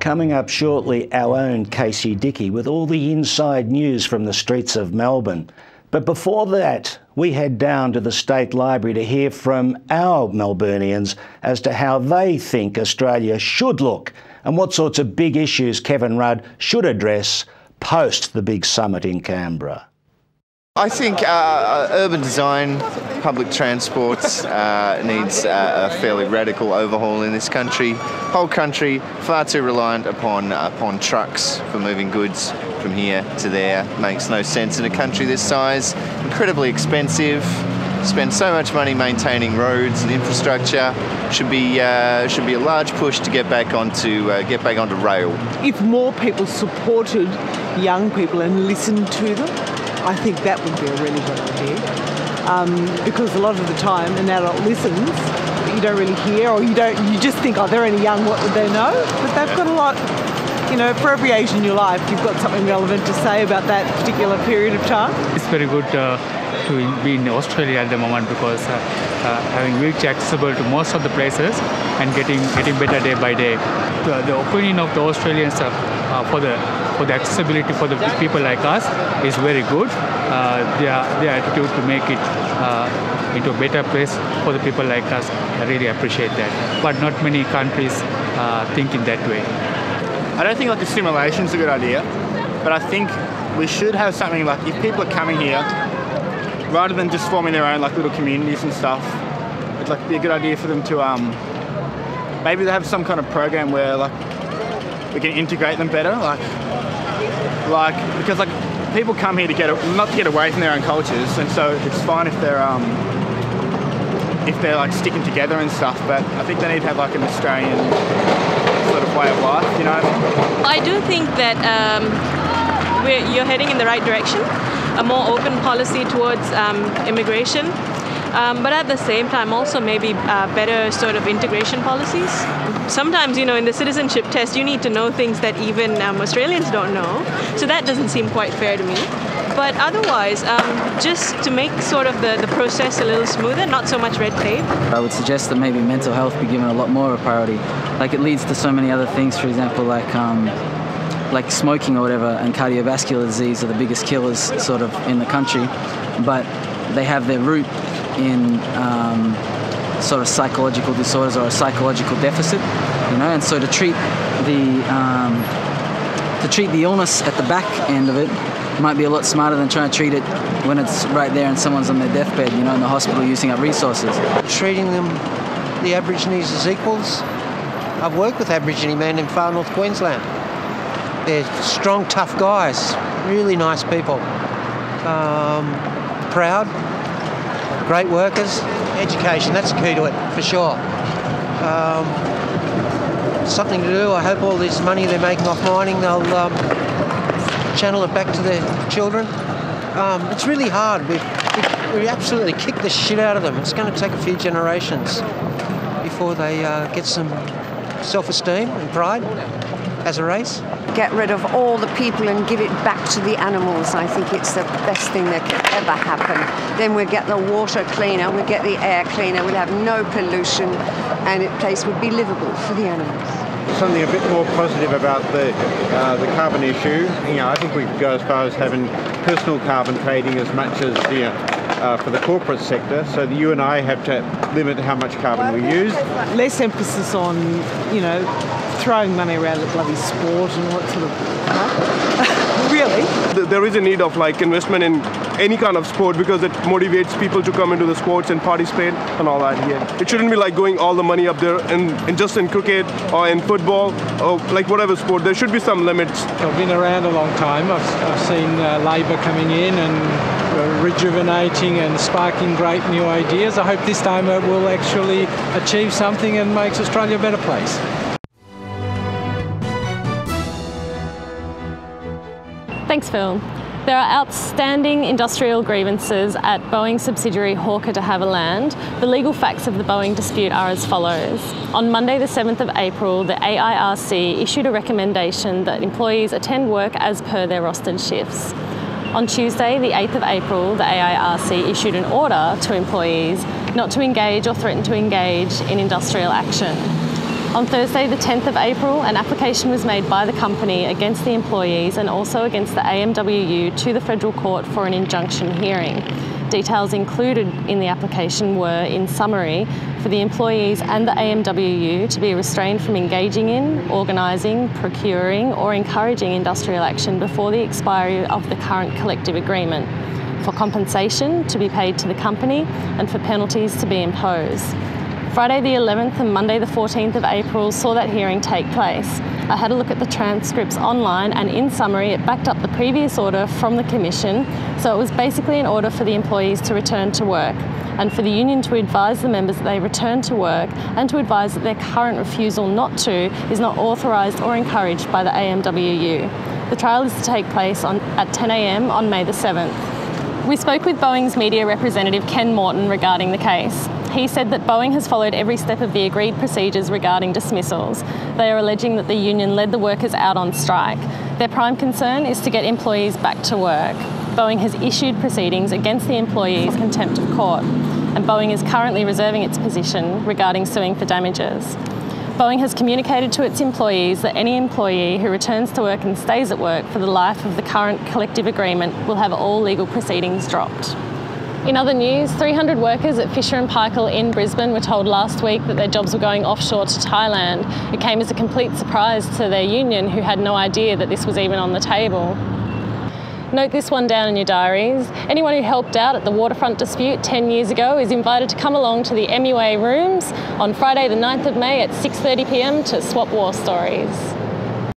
Coming up shortly, our own Kassey Dickie with all the inside news from the streets of Melbourne. But before that, we head down to the State Library to hear from our Melburnians as to how they think Australia should look and what sorts of big issues Kevin Rudd should address post the big summit in Canberra. I think uh, uh, urban design, public transport uh, needs uh, a fairly radical overhaul in this country. Whole country far too reliant upon upon trucks for moving goods from here to there. Makes no sense in a country this size. Incredibly expensive. Spend so much money maintaining roads and infrastructure. Should be uh, should be a large push to get back onto uh, get back onto rail. If more people supported young people and listened to them I think that would be a really good idea. Um, because a lot of the time an adult listens, you don't really hear, or you don't, you just think, oh, they're only young, what would they know? But they've got a lot, you know, for every age in your life, you've got something relevant to say about that particular period of time. It's very good uh, to be in Australia at the moment because uh, uh, having wheelchair accessible to most of the places and getting getting better day by day. The, the opinion of the Australians uh, uh, for the for the accessibility for the people like us is very good. Uh, their, their attitude to make it uh, into a better place for the people like us, I really appreciate that. But not many countries uh, think in that way. I don't think like the simulation is a good idea, but I think we should have something like if people are coming here, rather than just forming their own like little communities and stuff, it'd like be a good idea for them to um, maybe they have some kind of program where like we can integrate them better, like like because like people come here to get not to get away from their own cultures, and so it's fine if they're um, if they're like sticking together and stuff. But I think they need to have like an Australian sort of way of life, you know. I do think that um, you're heading in the right direction. A more open policy towards um, immigration um, but at the same time also maybe uh, better sort of integration policies. Sometimes, you know, in the citizenship test, you need to know things that even um, Australians don't know, so that doesn't seem quite fair to me. But otherwise, um, just to make sort of the, the process a little smoother, not so much red tape. I would suggest that maybe mental health be given a lot more of a priority. Like it leads to so many other things, for example, like um, like smoking or whatever, and cardiovascular disease are the biggest killers sort of in the country. But they have their root in um, sort of psychological disorders or a psychological deficit, you know, and so to treat the um, to treat the illness at the back end of it might be a lot smarter than trying to treat it when it's right there and someone's on their deathbed, you know, in the hospital using up resources. Treating them, the Aborigines as equals. I've worked with Aborigine men in far north Queensland. They're strong, tough guys, really nice people. Um, proud, great workers. Education, that's the key to it, for sure. Um, something to do. I hope all this money they're making off mining, they'll um, channel it back to their children. Um, it's really hard. we we absolutely kick the shit out of them. It's going to take a few generations before they uh, get some self-esteem and pride as a race get rid of all the people and give it back to the animals. I think it's the best thing that could ever happen. Then we'll get the water cleaner, we'll get the air cleaner, we'll have no pollution, and the place would be livable for the animals. Something a bit more positive about the uh, the carbon issue. You know, I think we could go as far as having personal carbon trading as much as you know, uh, for the corporate sector, so that you and I have to limit how much carbon we use. Less emphasis on, you know, throwing money around at bloody sport and what sort of. really? There is a need of like investment in any kind of sport because it motivates people to come into the sports and participate and all that. Yeah, it shouldn't be like going all the money up there and, and just in cricket or in football or like whatever sport. There should be some limits. I've been around a long time. I've, I've seen uh, Labor coming in and rejuvenating and sparking great new ideas. I hope this time it will actually achieve something and makes Australia a better place. Thanks, Phil. There are outstanding industrial grievances at Boeing subsidiary Hawker de Havilland. The legal facts of the Boeing dispute are as follows. On Monday, the 7th of April, the AIRC issued a recommendation that employees attend work as per their rostered shifts. On Tuesday, the 8th of April, the AIRC issued an order to employees not to engage or threaten to engage in industrial action. On Thursday, the 10th of April, an application was made by the company against the employees and also against the AMWU to the Federal Court for an injunction hearing. Details included in the application were, in summary, for the employees and the AMWU to be restrained from engaging in, organising, procuring, or encouraging industrial action before the expiry of the current collective agreement, for compensation to be paid to the company, and for penalties to be imposed. Friday the 11th and Monday the 14th of April saw that hearing take place. I had a look at the transcripts online and in summary it backed up the previous order from the Commission so it was basically an order for the employees to return to work and for the union to advise the members that they return to work and to advise that their current refusal not to is not authorised or encouraged by the AMWU. The trial is to take place on, at 10am on May the 7th. We spoke with Boeing's media representative Ken Morton regarding the case. He said that Boeing has followed every step of the agreed procedures regarding dismissals. They are alleging that the union led the workers out on strike. Their prime concern is to get employees back to work. Boeing has issued proceedings against the employees contempt of court, and Boeing is currently reserving its position regarding suing for damages. Boeing has communicated to its employees that any employee who returns to work and stays at work for the life of the current collective agreement will have all legal proceedings dropped. In other news, 300 workers at Fisher and Paykel in Brisbane were told last week that their jobs were going offshore to Thailand. It came as a complete surprise to their union, who had no idea that this was even on the table. Note this one down in your diaries. Anyone who helped out at the waterfront dispute 10 years ago is invited to come along to the MUA rooms on Friday the 9th of May at 6.30pm to swap war stories.